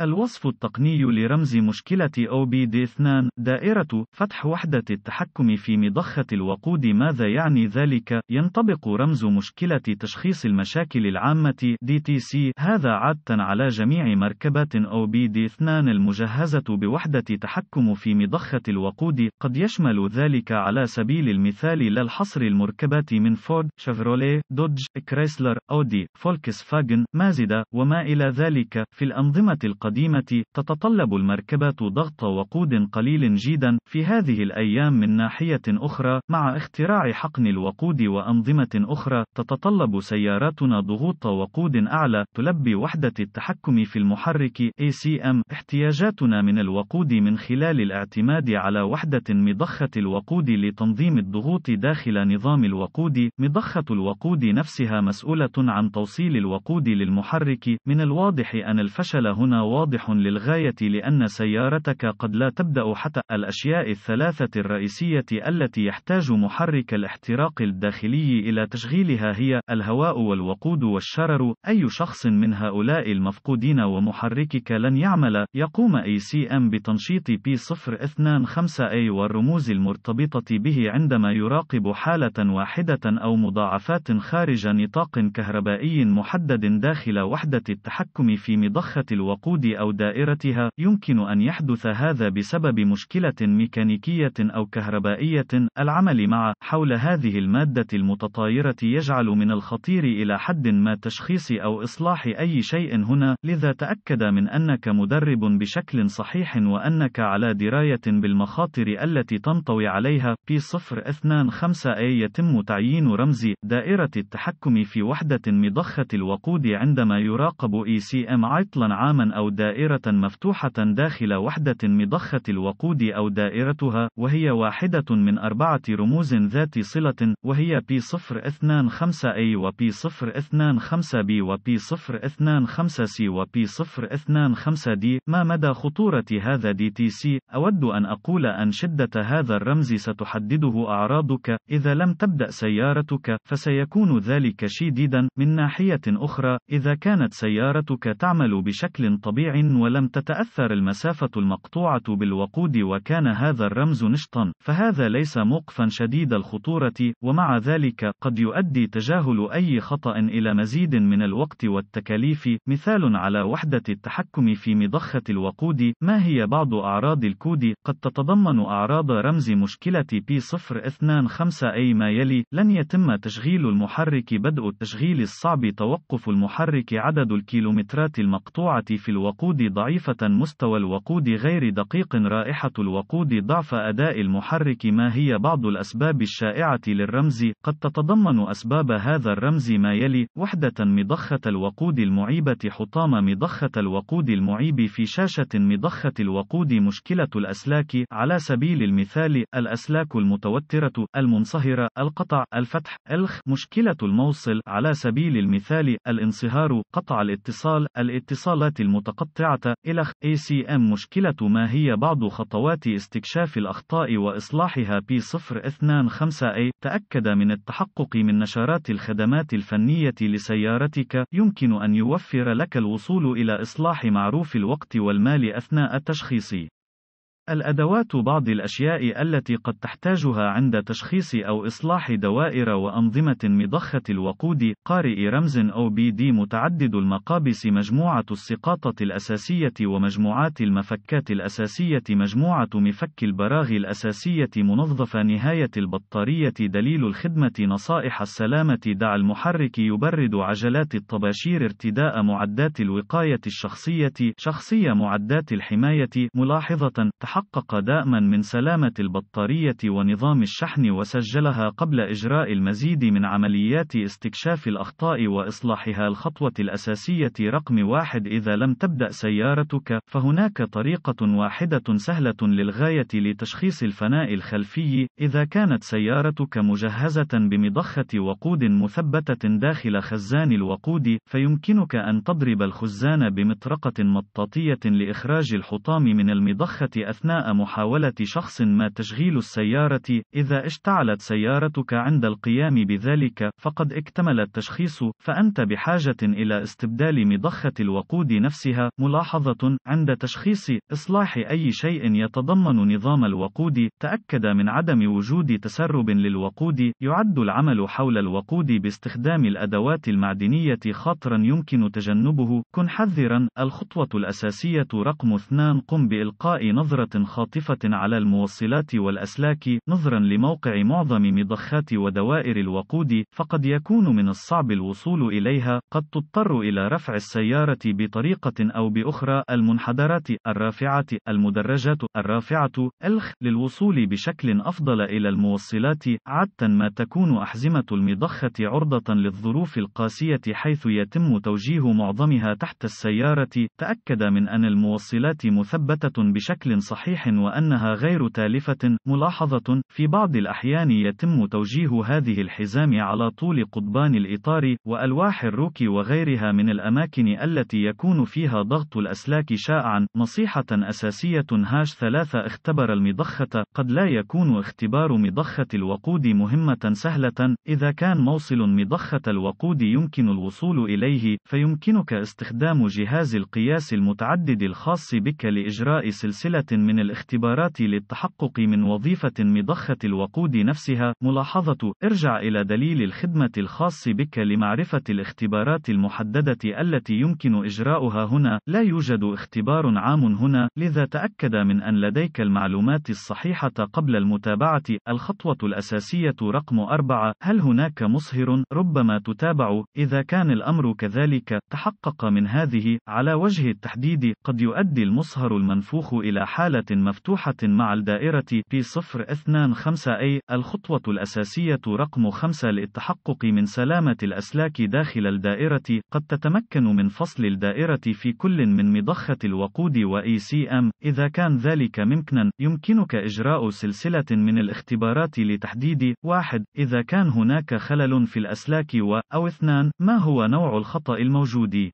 الوصف التقني لرمز مشكلة OBD2 دائرة فتح وحدة التحكم في مضخة الوقود. ماذا يعني ذلك؟ ينطبق رمز مشكلة تشخيص المشاكل العامة DTC هذا عادة على جميع مركبات OBD2 المجهزة بوحدة تحكم في مضخة الوقود. قد يشمل ذلك على سبيل المثال لا الحصر المركبات من فورد، شيفروليه، دوج، كريسلر، أودي، فولكس فاجن، مازدا وما إلى ذلك. في الأنظمة القديمة القديمة تتطلب المركبات ضغط وقود قليل جدا في هذه الأيام من ناحية أخرى مع اختراع حقن الوقود وأنظمة أخرى تتطلب سياراتنا ضغوط وقود أعلى تلبي وحدة التحكم في المحرك ECM احتياجاتنا من الوقود من خلال الاعتماد على وحدة مضخة الوقود لتنظيم الضغوط داخل نظام الوقود مضخة الوقود نفسها مسؤولة عن توصيل الوقود للمحرك من الواضح أن الفشل هنا واضح للغاية لأن سيارتك قد لا تبدأ حتى الأشياء الثلاثة الرئيسية التي يحتاج محرك الاحتراق الداخلي إلى تشغيلها هي الهواء والوقود والشرر. أي شخص من هؤلاء المفقودين ومحركك لن يعمل؟ يقوم ACM بتنشيط P025A والرموز المرتبطة به عندما يراقب حالة واحدة أو مضاعفات خارج نطاق كهربائي محدد داخل وحدة التحكم في مضخة الوقود أو دائرتها، يمكن أن يحدث هذا بسبب مشكلة ميكانيكية أو كهربائية. العمل مع حول هذه المادة المتطايرة يجعل من الخطير إلى حد ما تشخيص أو إصلاح أي شيء هنا، لذا تأكد من أنك مدرب بشكل صحيح وأنك على دراية بالمخاطر التي تنطوي عليها. P025A يتم تعيين رمز دائرة التحكم في وحدة مضخة الوقود عندما يراقب ECM عطلا عاما أو دائرة مفتوحة داخل وحدة مضخة الوقود أو دائرتها، وهي واحدة من أربعة رموز ذات صلة، وهي P025A و P025B و P025C و P025D. ما مدى خطورة هذا DTC؟ أود أن أقول أن شدة هذا الرمز ستحدده أعراضك. إذا لم تبدأ سيارتك، فسيكون ذلك شديدا. من ناحية أخرى، إذا كانت سيارتك تعمل بشكل طبيعي ولم تتأثر المسافة المقطوعة بالوقود وكان هذا الرمز نشطا، فهذا ليس موقفا شديد الخطورة، ومع ذلك قد يؤدي تجاهل أي خطأ إلى مزيد من الوقت والتكاليف. مثال على وحدة التحكم في مضخة الوقود، ما هي بعض أعراض الكود؟ قد تتضمن أعراض رمز مشكلة P025A ما يلي: لن يتم تشغيل المحرك بدء التشغيل الصعب توقف المحرك عدد الكيلومترات المقطوعة في الوقود ضعيفة مستوى الوقود غير دقيق رائحة الوقود ضعف أداء المحرك ما هي بعض الأسباب الشائعة للرمز. قد تتضمن أسباب هذا الرمز ما يلي وحدة مضخة الوقود المعيبة حطام مضخة الوقود المعيب في شاشة مضخة الوقود مشكلة الأسلاك. على سبيل المثال الأسلاك المتوترة المنصهرة القطع الفتح الخ. مشكلة الموصل. على سبيل المثال الانصهار قطع الاتصال. الاتصالات المتقطعة إلخ ACM مشكلة ما هي بعض خطوات استكشاف الأخطاء وإصلاحها P025A تأكد من التحقق من نشرات الخدمات الفنية لسيارتك. يمكن أن يوفر لك الوصول إلى إصلاح معروف الوقت والمال أثناء التشخيص. الأدوات بعض الأشياء التي قد تحتاجها عند تشخيص أو إصلاح دوائر وأنظمة مضخة الوقود قارئ رمز OBD متعدد المقابس مجموعة السقاطة الأساسية ومجموعات المفكات الأساسية مجموعة مفك البراغي الأساسية منظفة نهاية البطارية دليل الخدمة نصائح السلامة دع المحرك يبرد عجلات الطباشير ارتداء معدات الوقاية الشخصية شخصية معدات الحماية ملاحظة تحقق دائما من سلامة البطارية ونظام الشحن وسجلها قبل إجراء المزيد من عمليات استكشاف الأخطاء وإصلاحها الخطوة الأساسية رقم واحد. إذا لم تبدأ سيارتك فهناك طريقة واحدة سهلة للغاية لتشخيص الفناء الخلفي. إذا كانت سيارتك مجهزة بمضخة وقود مثبتة داخل خزان الوقود فيمكنك أن تضرب الخزان بمطرقة مطاطية لإخراج الحطام من المضخة أثناء أثناء محاولة شخص ما تشغيل السيارة، إذا اشتعلت سيارتك عند القيام بذلك، فقد اكتمل التشخيص، فأنت بحاجة إلى استبدال مضخة الوقود نفسها. ملاحظة: عند تشخيص إصلاح أي شيء يتضمن نظام الوقود، تأكد من عدم وجود تسرب للوقود. يعد العمل حول الوقود باستخدام الأدوات المعدنية خطرًا يمكن تجنبه. كن حذرًا. الخطوة الأساسية رقم اثنان قم بإلقاء نظرة خاطفة على الموصلات والأسلاك، نظرًا لموقع معظم مضخات ودوائر الوقود، فقد يكون من الصعب الوصول إليها، قد تضطر إلى رفع السيارة بطريقة أو بأخرى، المنحدرات، الرافعة، المدرجات، الرافعة، ألخ، للوصول بشكل أفضل إلى الموصلات، عادة ما تكون أحزمة المضخة عرضة للظروف القاسية حيث يتم توجيه معظمها تحت السيارة، تأكد من أن الموصلات مثبتة بشكل صحيح. وأنها غير تالفة. ملاحظة: في بعض الأحيان يتم توجيه هذه الحزام على طول قضبان الإطار، وألواح الروك وغيرها من الأماكن التي يكون فيها ضغط الأسلاك شائعًا. نصيحة أساسية هاش ثلاثة اختبر المضخة. قد لا يكون اختبار مضخة الوقود مهمة سهلة. إذا كان موصل مضخة الوقود يمكن الوصول إليه، فيمكنك استخدام جهاز القياس المتعدد الخاص بك لإجراء سلسلة من الاختبارات للتحقق من وظيفة مضخة الوقود نفسها. ملاحظة: ارجع إلى دليل الخدمة الخاص بك لمعرفة الاختبارات المحددة التي يمكن إجراؤها هنا. لا يوجد اختبار عام هنا، لذا تأكد من أن لديك المعلومات الصحيحة قبل المتابعة. الخطوة الأساسية رقم أربعة: هل هناك مصهر؟ ربما تتابع. إذا كان الأمر كذلك، تحقق من هذه. على وجه التحديد، قد يؤدي المصهر المنفوخ إلى حالة مفتوحة مع الدائرة P025A. الخطوة الأساسية رقم خمسة للتحقق من سلامة الأسلاك داخل الدائرة، قد تتمكن من فصل الدائرة في كل من مضخة الوقود و ECM. إذا كان ذلك ممكنا، يمكنك إجراء سلسلة من الاختبارات لتحديد: واحد إذا كان هناك خلل في الأسلاك و أو اثنان ما هو نوع الخطأ الموجود.